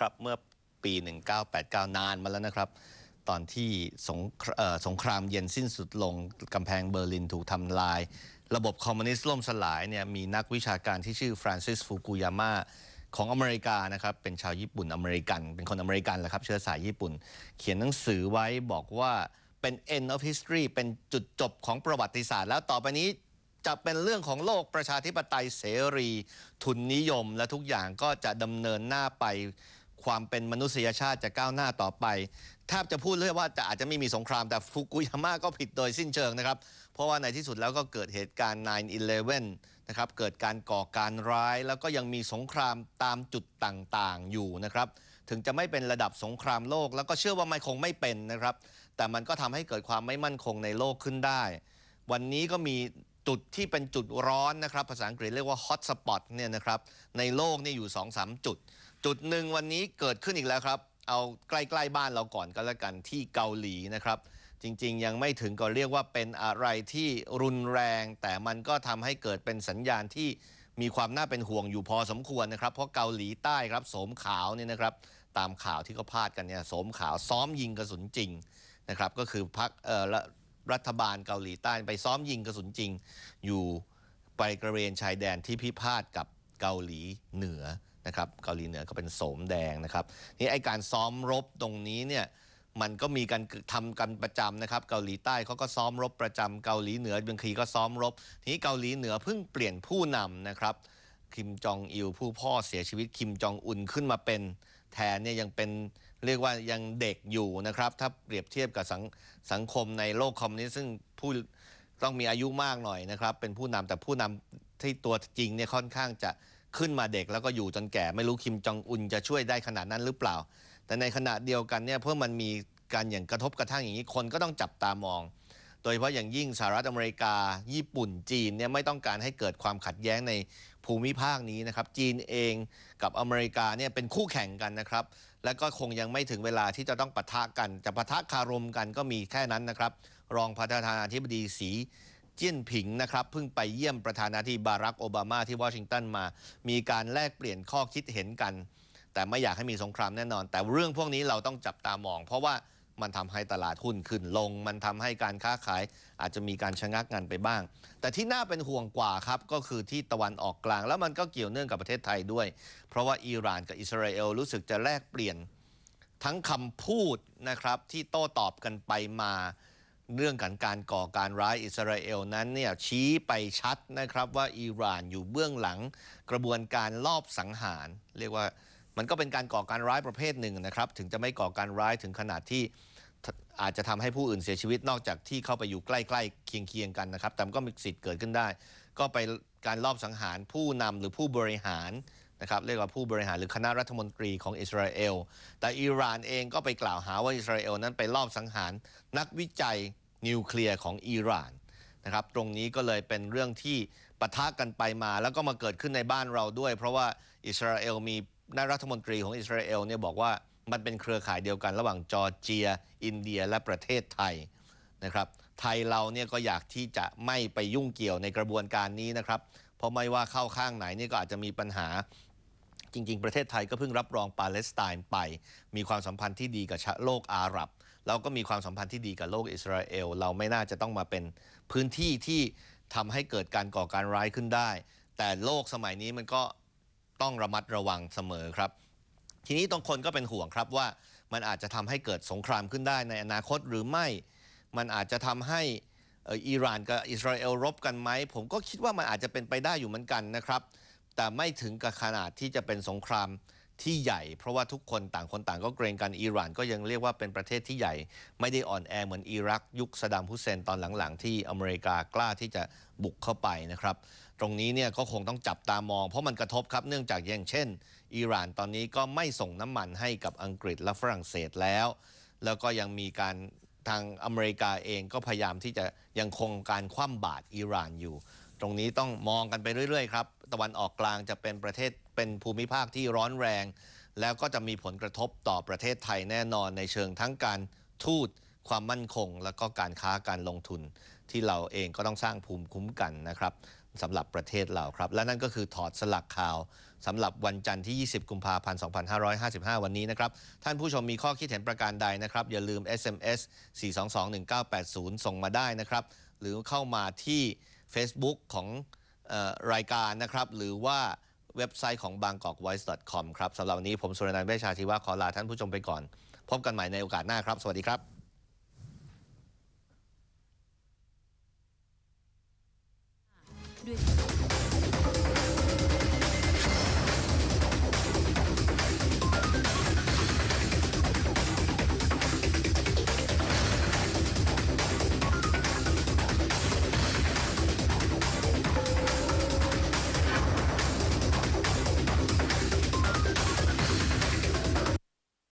ครับเมื่อปี 1989 นานมาแล้วนะครับ ตอนที่สงครเอ่อสงครามเย็นสิ้นสุดลงกำแพงเบอร์ลินถูกทำลาย ระบบคอมมิวนิสต์ล่มสลายเนี่ยมีนักวิชาการที่ชื่อฟรานซิสฟูกุยาม่าของอเมริกานะครับ เป็นชาวญี่ปุ่นอเมริกัน เป็นคนอเมริกันแหละครับ เชื้อสายญี่ปุ่น เขียนหนังสือไว้บอกว่าเป็น end of history เป็นจุดจบของประวัติศาสตร์ แล้วต่อไปนี้จะเป็นเรื่องของโลกประชาธิปไตยเสรี ทุนนิยมและทุกอย่างก็จะดำเนินหน้าไป ความเป็นมนุษยชาติจะก้าวหน้าต่อไปแทบจะพูดเลยว่าจะอาจจะไม่มีสงครามแต่ฟุกุยาม่าก็ผิดโดยสิ้นเชิงนะครับ เพราะว่าในที่สุดแล้วก็เกิดเหตุการณ์ 9-11 นะครับ เกิดการก่อการร้าย แล้วก็ยังมีสงครามตามจุดต่างๆ อยู่นะครับ ถึงจะไม่เป็นระดับสงครามโลก แล้วก็เชื่อว่าไม่คงไม่เป็นนะครับ แต่มันก็ทำให้เกิดความไม่มั่นคงในโลกขึ้นได้ วันนี้ก็มี จุดที่เป็นจุดร้อนนะครับ ภาษาอังกฤษเรียกว่า hot spot เนี่ยนะครับ ในโลกนี่อยู่ 2-3 จุด จุดหนึ่งวันนี้เกิดขึ้นอีกแล้วครับ เอาใกล้ๆบ้านเราก่อนก็แล้วกันที่เกาหลีนะครับ จริงๆ ยังไม่ถึงก็เรียกว่าเป็นอะไรที่รุนแรง แต่มันก็ทำให้เกิดเป็นสัญญาณที่มีความน่าเป็นห่วงอยู่พอสมควรนะครับ เพราะเกาหลีใต้ครับโสมขาวเนี่ยนะครับ ตามข่าวที่เขาพาดกันเนี่ยโสมขาวซ้อมยิงกระสุนจริงนะครับ ก็คือพักเออละ รัฐบาลเกาหลีใต้ไปซ้อมยิงกระสุนจริง อยู่ไปกระเวนชายแดนที่พิพาทกับเกาหลีเหนือนะครับเกาหลีเหนือก็เป็นโสมแดงนะครับนี่ไอการซ้อมรบตรงนี้เนี่ยมันก็มีการทำกันประจำนะครับเกาหลีใต้เขาก็ซ้อมรบประจำเกาหลีเหนือบางทีก็ซ้อมรบ ทีนี้เกาหลีเหนือเพิ่งเปลี่ยนผู้นำนะครับคิมจองอิลผู้พ่อเสียชีวิตคิมจองอุนขึ้นมาเป็นแทนเนี่ยยังเป็น เรียกว่ายังเด็กอยู่นะครับ ถ้าเปรียบเทียบกับสังสงคมในโลกคอมมิวนิสต์ซึ่งผู้ต้องมีอายุมากหน่อยนะครับ เป็นผู้นำแต่ผู้นำที่ตัวจริงเนี่ยค่อนข้างจะขึ้นมาเด็กแล้วก็อยู่จนแก่ ไม่รู้คิมจองอุนจะช่วยได้ขนาดนั้นหรือเปล่า แต่ในขณะเดียวกันเนี่ยเพื่อมันมีการอย่างกระทบกระทั่งอย่างนี้คนก็ต้องจับตามอง โดยเฉพาะอย่างยิ่งสหรัฐอเมริกา ญี่ปุ่นจีนเนี่ยไม่ต้องการให้เกิดความขัดแย้งในภูมิภาคนี้นะครับ จีนเองกับอเมริกาเนี่ยเป็นคู่แข่งกันนะครับ และก็คงยังไม่ถึงเวลาที่จะต้องปะทะกัน จะปะทะคารมกันก็มีแค่นั้นนะครับ รองประธานาธิบดีสีเจี้ยนผิงนะครับเพิ่งไปเยี่ยมประธานาธิบดีบารักโอบามาที่วอชิงตันมา มีการแลกเปลี่ยนข้อคิดเห็นกัน แต่ไม่อยากให้มีสงครามแน่นอน แต่เรื่องพวกนี้เราต้องจับตามอง เพราะว่า มันทำให้ตลาดหุ้นขึ้นลง มันทำให้การค้าขายอาจจะมีการชะงักงันไปบ้าง แต่ที่น่าเป็นห่วงกว่าครับ ก็คือที่ตะวันออกกลาง แล้วมันก็เกี่ยวเนื่องกับประเทศไทยด้วย เพราะว่าอิหร่านกับอิสราเอลรู้สึกจะแลกเปลี่ยนทั้งคำพูดนะครับที่โต้ตอบกันไปมาเรื่องการการก่อการร้ายอิสราเอลนั้นเนี่ยชี้ไปชัดนะครับว่าอิหร่านอยู่เบื้องหลังกระบวนการลอบสังหาร เรียกว่า มันก็เป็นการก่อการร้ายประเภทหนึ่งนะครับ ถึงจะไม่ก่อการร้ายถึงขนาดที่อาจจะทำให้ผู้อื่นเสียชีวิตนอกจากที่เข้าไปอยู่ใกล้ๆเคียงๆกันนะครับ แต่ก็มีสิทธิ์เกิดขึ้นได้ ก็ไปการลอบสังหารผู้นำหรือผู้บริหารนะครับเรียกว่าผู้บริหารหรือคณะรัฐมนตรีของอิสราเอล แต่อิหร่านเองก็ไปกล่าวหาว่าอิสราเอลนั้นไปลอบสังหารนักวิจัยนิวเคลียร์ของอิหร่านนะครับ ตรงนี้ก็เลยเป็นเรื่องที่ปะทะกันไปมา แล้วก็มาเกิดขึ้นในบ้านเราด้วย เพราะว่าอิสราเอลมี นายรัฐมนตรีของอิสราเอลเนี่ยบอกว่ามันเป็นเครือข่ายเดียวกันระหว่างจอร์เจีย อินเดียและประเทศไทยนะครับ ไทยเราเนี่ยก็อยากที่จะไม่ไปยุ่งเกี่ยวในกระบวนการนี้นะครับ เพราะไม่ว่าเข้าข้างไหนนี่ก็อาจจะมีปัญหา จริง ๆ ประเทศไทยก็เพิ่งรับรองปาเลสไตน์ไป มีความสัมพันธ์ที่ดีกับโลกอาหรับ เราก็มีความสัมพันธ์ที่ดีกับโลกอิสราเอล เราไม่น่าจะต้องมาเป็นพื้นที่ที่ทำให้เกิดการก่อการร้ายขึ้นได้ แต่โลกสมัยนี้มันก็ ต้องระมัดระวังเสมอครับ ทีนี้ตรงคนก็เป็นห่วงครับว่ามันอาจจะทำให้เกิดสงครามขึ้นได้ในอนาคตหรือไม่ มันอาจจะทำให้อิหร่านกับอิสราเอลรบกันไหม ผมก็คิดว่ามันอาจจะเป็นไปได้อยู่เหมือนกันนะครับ แต่ไม่ถึงกับขนาดที่จะเป็นสงครามที่ใหญ่ เพราะว่าทุกคนต่างคนต่างก็เกรงกันอิหร่านก็ยังเรียกว่าเป็นประเทศที่ใหญ่ ไม่ได้อ่อนแอเหมือนอิรัก ยุคสดามฮุเซนตอนหลังๆ ที่อเมริกากล้าที่จะบุกเข้าไปนะครับ ตรงนี้เนี่ยก็คงต้องจับตามอง เพราะมันกระทบครับเนื่องจากอย่างเช่น อิหร่านตอนนี้ก็ไม่ส่งน้ำมันให้กับอังกฤษและฝรั่งเศสแล้ว แล้วก็ยังมีการทางอเมริกาเองก็พยายามที่จะยังคงการคว่ำบาตรอิหร่านอยู่ ตรงนี้ต้องมองกันไปเรื่อยๆครับตะวันออกกลางจะเป็นประเทศเป็นภูมิภาคที่ร้อนแรง แล้วก็จะมีผลกระทบต่อประเทศไทยแน่นอนในเชิงทั้งการทูตความมั่นคง แล้วก็การค้าการลงทุน ที่เราเองก็ต้องสร้างภูมิคุ้มกันนะครับ สำหรับประเทศเราครับ และนั่นก็คือถอดสลักข่าวสำหรับวันจันทร์ที่ 20 กุมภาพันธ์ 2555 วันนี้นะครับ ท่านผู้ชมมีข้อคิดเห็นประการใดนะครับ อย่าลืม SMS 4221980 ส่งมาได้นะครับ หรือเข้ามาที่ Facebook ของออรายการนะครับ หรือว่าเว็บไซต์ของ bangkokvoice.com ครับสำหรับวันนี้ผมสุรนันท์เวชชาชีวะขอลาท่านผู้ชมไปก่อน พบกันใหม่ในโอกาสหน้าครับ สวัสดีครับ ด้วย